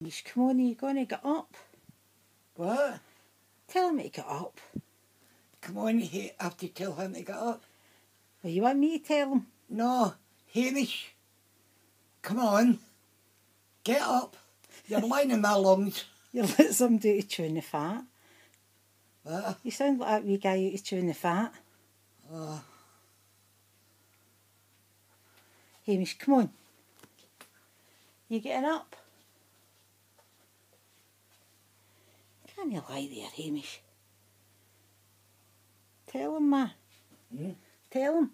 Hamish, come on, are you going to get up? What? Tell him to get up. Come on, he have to tell him to get up. Well, you want me to tell him? No, Hamish. Come on. Get up. You're lying in my lungs. You let somebody chewing the fat. What? You sound like that wee guy who's chewing the fat. Oh, Hamish, come on. You getting up? Can you lie there, Hamish? Tell him, ma. Hmm? Tell him.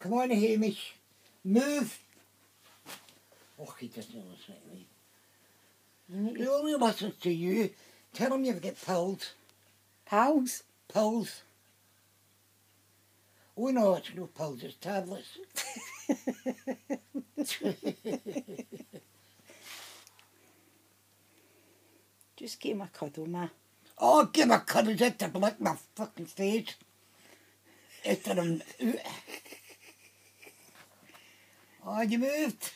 come on, Hamish. Move. Oh, he doesn't listen to me. You need He only listens to you. Tell him you've got pills. Pals. Pills. Oh no, it's no pills, it's tablets. Just give him a cuddle, ma. Oh, give a cuddle just to lick my fucking face. After I'm out. Oh, you moved.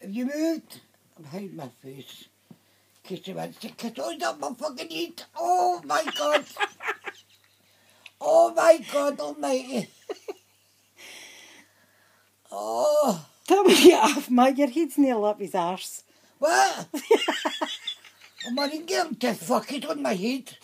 Have you moved? I'm hiding my face. In case you want to kiss up my fucking head. Oh my god. oh my god almighty. Oh, Tell me get off, ma. Your head's nearly up his arse. what? To get him to fuck it on my head.